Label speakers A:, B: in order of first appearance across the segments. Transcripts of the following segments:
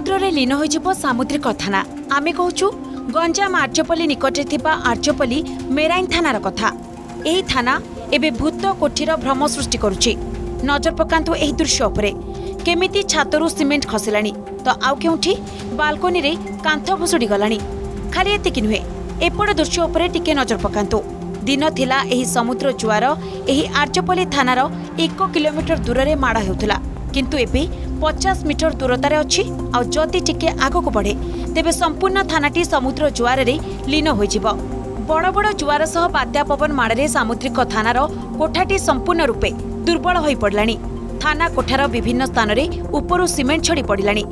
A: ସମୁଦ୍ରରେ ଲୀନ ହୋଇଯିବ ସାମୁଦ୍ରିକ ଥାନା। ଆମେ କହୁଛୁ ଗଞ୍ଜାମ ଆର୍ଯ୍ୟପଲ୍ଲୀ ନିକଟରେ ଥିବା ଆର୍ଯ୍ୟପଲ୍ଲୀ ମେରାଇନ୍ ଥାନାର କଥା। ଏହି ଥାନା ଏବେ ଭୂତ କୋଠିର ଭ୍ରମ ସୃଷ୍ଟି କରୁଛି। ନଜର ପକାନ୍ତୁ ଏହି ଦୃଶ୍ୟ ଉପରେ। କେମିତି ଛାତରୁ ସିମେଣ୍ଟ ଖସିଲାଣି। ତ ଆଉ କେଉଁଠି? ବାଲକୋନିରେ କାନ୍ଥ ଭୁଷୁଡ଼ି ଗଲାଣି। ଖାଲି ଏତିକି ନୁହେଁ ଏପଟ ଦୃଶ୍ୟ ଉପରେ ଟିକେ ନଜର ପକାନ୍ତୁ। ଦିନ ଥିଲା ଏହି ସମୁଦ୍ର ଜୁଆର ଏହି ଆର୍ଯ୍ୟପଲ୍ଲୀ ଥାନାର ଏକ କିଲୋମିଟର ଦୂରରେ ମାଡ଼ ହେଉଥିଲା। କିନ୍ତୁ ଏବେ ପଚାଶ ମିଟର ଦୂରତାରେ ଅଛି ଆଉ ଯଦି ଟିକେ ଆଗକୁ ବଢ଼େ ତେବେ ସମ୍ପୂର୍ଣ୍ଣ ଥାନାଟି ସମୁଦ୍ର ଜୁଆରରେ ଲୀନ ହୋଇଯିବ। ବଡ଼ ବଡ଼ ଜୁଆର ସହ ବାତ୍ୟା ପବନ ମାଡ଼ରେ ସାମୁଦ୍ରିକ ଥାନାର କୋଠାଟି ସମ୍ପୂର୍ଣ୍ଣ ରୂପେ ଦୁର୍ବଳ ହୋଇପଡ଼ିଲାଣି ଥାନା କୋଠାର ବିଭିନ୍ନ ସ୍ଥାନରେ ଉପରୁ ସିମେଣ୍ଟ ଛଡ଼ି ପଡ଼ିଲାଣି।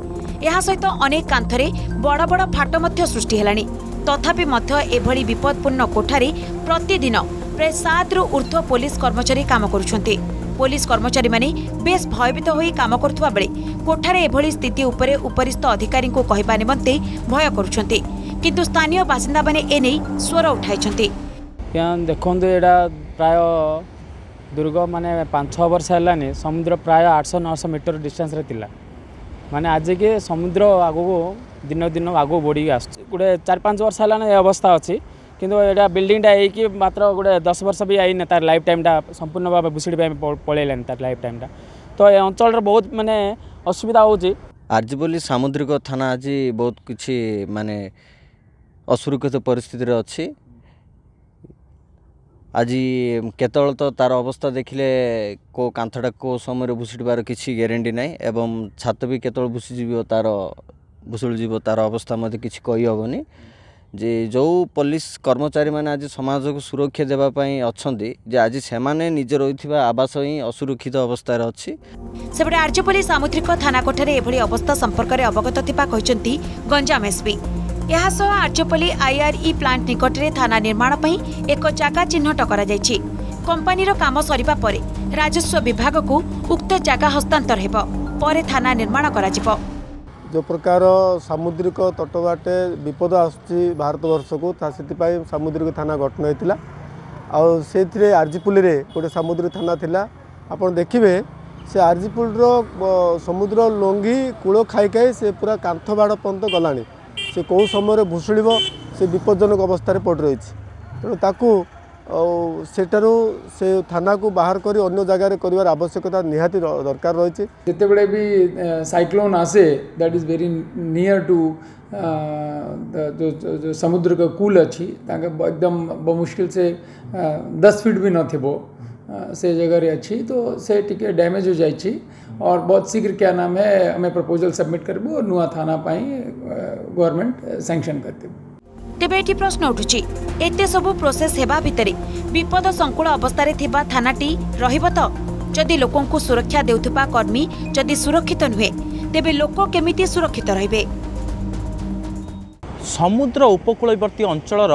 A: ଏହା ସହିତ ଅନେକ କାନ୍ଥରେ ବଡ଼ ବଡ଼ ଫାଟ ମଧ୍ୟ ସୃଷ୍ଟି ହେଲାଣି। ତଥାପି ମଧ୍ୟ ଏଭଳି ବିପଦପୂର୍ଣ୍ଣ କୋଠାରେ ପ୍ରତିଦିନ ପ୍ରାୟ ସାତରୁ ଉର୍ଦ୍ଧ୍ୱ ପୋଲିସ କର୍ମଚାରୀ କାମ କରୁଛନ୍ତି। ପୋଲିସ କର୍ମଚାରୀମାନେ ବେଶ୍ ଭୟଭୀତ ହୋଇ କାମ କରୁଥିବା ବେଳେ କୋଠାରେ ଏଭଳି ସ୍ଥିତି ଉପରେ ଉପରିସ୍ଥ ଅଧିକାରୀଙ୍କୁ କହିବା ନିମନ୍ତେ ଭୟ କରୁଛନ୍ତି। କିନ୍ତୁ ସ୍ଥାନୀୟ ବାସିନ୍ଦାମାନେ ଏନେଇ ସ୍ୱର ଉଠାଇଛନ୍ତି।
B: ଦେଖନ୍ତୁ ଏଇଟା ପ୍ରାୟ ଦୁର୍ଗ ମାନେ ପାଞ୍ଚ ଛଅ ବର୍ଷ ହେଲାନି ସମୁଦ୍ର ପ୍ରାୟ ଆଠଶହ ନଅଶହ ମିଟର ଡିଷ୍ଟାନ୍ସରେ ଥିଲା। ମାନେ ଆଜିକି ସମୁଦ୍ର ଆଗକୁ ଦିନ ଦିନ ଆଗକୁ ବଢ଼ିକି ଆସୁଛି। ଗୋଟେ ଚାରି ପାଞ୍ଚ ବର୍ଷ ହେଲାଣି ଏ ଅବସ୍ଥା ଅଛି। କିନ୍ତୁ ଏଇଟା ବିଲ୍ଡିଂଟା ହେଇକି ମାତ୍ର ଗୋଟେ ଦଶ ବର୍ଷ ବି ଆଇନି ତାର ଲାଇଫ୍ ଟାଇମ୍ଟା ସମ୍ପୂର୍ଣ୍ଣ ଭାବେ ଭୁଷୁଡ଼ି ପାଇଁ ପଳେଇଲାଣି ତାର ଲାଇଫ୍ ଟାଇମ୍ଟା ତ ଏ ଅଞ୍ଚଳରେ ବହୁତ ମାନେ ଅସୁବିଧା ହେଉଛି।
C: ଆର୍ଯ୍ୟପଲ୍ଲୀ ସାମୁଦ୍ରିକ ଥାନା ଆଜି ବହୁତ କିଛି ମାନେ ଅସୁରକ୍ଷିତ ପରିସ୍ଥିତିରେ ଅଛି। ଆଜି କେତେବେଳେ ତ ତା'ର ଅବସ୍ଥା ଦେଖିଲେ କେଉଁ କାନ୍ଥଟା କେଉଁ ସମୟରେ ଭୁଷୁଡ଼ିବାର କିଛି ଗ୍ୟାରେଣ୍ଟି ନାହିଁ ଏବଂ ଛାତ ବି କେତେବେଳେ ଭୁଷିଯିବ ତା'ର ଭୁଷୁଡ଼ିଯିବ ତା'ର ଅବସ୍ଥା ମଧ୍ୟ କିଛି କହିହେବନି ଯେ ଯେଉଁ ପୋଲିସ କର୍ମଚାରୀମାନେ ଆଜି ସମାଜକୁ ସୁରକ୍ଷା ଦେବା ପାଇଁ ଅଛନ୍ତି ଯେ ଆଜି ସେମାନେ ନିଜେ ରହିଥିବା ଆବାସ ହିଁ ଅସୁରକ୍ଷିତ ଅବସ୍ଥାରେ ଅଛି।
A: ସେପଟେ ଆର୍ଯ୍ୟପଲ୍ଲୀ ସାମୁଦ୍ରିକ ଥାନା କୋଠାରେ ଏଭଳି ଅବସ୍ଥା ସମ୍ପର୍କରେ ଅବଗତ ଥିବା କହିଛନ୍ତି ଗଞ୍ଜାମ ଏସ୍ପି। ଏହା ସହ ଆର୍ଯ୍ୟପଲ୍ଲୀ ଆଇଆର୍ଇ ପ୍ଲାଣ୍ଟ ନିକଟରେ ଥାନା ନିର୍ମାଣ ପାଇଁ ଏକ ଜାଗା ଚିହ୍ନଟ କରାଯାଇଛି। କମ୍ପାନୀର କାମ ସରିବା ପରେ ରାଜସ୍ୱ ବିଭାଗକୁ ଉକ୍ତ ଜାଗା ହସ୍ତାନ୍ତର ହେବ। ପରେ ଥାନା ନିର୍ମାଣ କରାଯିବ।
D: ଯେଉଁ ପ୍ରକାର ସାମୁଦ୍ରିକ ତଟବାଟେ ବିପଦ ଆସୁଛି ଭାରତବର୍ଷକୁ ତା ସେଥିପାଇଁ ସାମୁଦ୍ରିକ ଥାନା ଗଠନ ହୋଇଥିଲା ଆଉ ସେଇଥିରେ ଆର୍ଜିପୁଲିରେ ଗୋଟେ ସାମୁଦ୍ରିକ ଥାନା ଥିଲା ଆପଣ ଦେଖିବେ ସେ ଆର୍ଜିପୁଲର ସମୁଦ୍ର ଲଙ୍ଘି କୂଳ ଖାଇ ଖାଇ ସେ ପୁରା କାନ୍ଥ ବାଡ଼ ପର୍ଯ୍ୟନ୍ତ ଗଲାଣି ସେ କେଉଁ ସମୟରେ ଭୁଷୁଡ଼ିବ ସେ ବିପଜ୍ଜନକ ଅବସ୍ଥାରେ ପଡ଼ି ରହିଛି ତେଣୁ ତାକୁ সেটারু সে থানাকু বাহার করে অন্য জায়গায় করার আবশ্যকতা নিহাতি দরকার রয়েছে
E: যেতবে বি সাইক্লোন আসে that is very near to जो समुद्र का कूल अच्छी एकदम बमुश्किल से दस फीट भी न थी से जगह अच्छी तो से टिके डैमेज हो जाइए और बहुत शीघ्र क्या नाम है हमें प्रपोजल सबमिट करबू और नुआ थाना पाई गवर्नमेंट सैंक्शन करते
A: तेज प्रश्न उठू ଏତେ ସବୁ ପ୍ରୋସେସ ହେବା ଭିତରେ ବିପଦ ସଂକୁଳ ଅବସ୍ଥାରେ ଥିବା ଥାନାଟି ରହିବ ତ? ଯଦି ଲୋକଙ୍କୁ ସୁରକ୍ଷା ଦେଉଥିବା କର୍ମୀ ଯଦି ସୁରକ୍ଷିତ ନୁହେଁ ତେବେ ଲୋକ କେମିତି ସୁରକ୍ଷିତ ରହିବେ?
F: ସମୁଦ୍ର ଉପକୂଳବର୍ତ୍ତୀ ଅଞ୍ଚଳର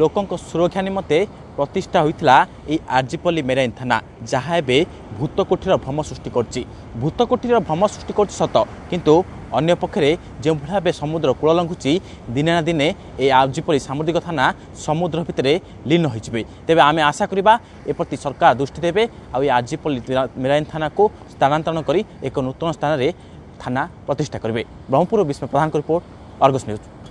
F: ଲୋକଙ୍କ ସୁରକ୍ଷା ନିମନ୍ତେ ପ୍ରତିଷ୍ଠା ହୋଇଥିଲା ଏହି ଆର୍ଜିପଲ୍ଲୀ ମେରାଇନ୍ ଥାନା ଯାହା ଏବେ ଭୂତକୋଠିର ଭ୍ରମ ସୃଷ୍ଟି କରିଛି। ଭୂତକୋଠିର ଭ୍ରମ ସୃଷ୍ଟି କରୁଛି ସତ କିନ୍ତୁ ଅନ୍ୟପକ୍ଷରେ ଯେଉଁଭଳି ଭାବେ ସମୁଦ୍ର କୂଳ ଲଙ୍ଘୁଛି ଦିନେ ନା ଦିନେ ଏହି ଆର୍ଜିପଲ୍ଲୀ ସାମୁଦ୍ରିକ ଥାନା ସମୁଦ୍ର ଭିତରେ ଲୀନ ହୋଇଯିବେ। ତେବେ ଆମେ ଆଶା କରିବା ଏପ୍ରତି ସରକାର ଦୃଷ୍ଟି ଦେବେ ଆଉ ଏହି ଆର୍ଜିପଲ୍ଲୀ ମେରାଇନ୍ ଥାନାକୁ ସ୍ଥାନାନ୍ତରଣ କରି ଏକ ନୂତନ ସ୍ଥାନରେ ଥାନା ପ୍ରତିଷ୍ଠା କରିବେ। ବ୍ରହ୍ମପୁର ବିସ୍ମୟ ପ୍ରଧାନଙ୍କ ରିପୋର୍ଟ ଅର୍ଗସ୍ ନ୍ୟୁଜ୍।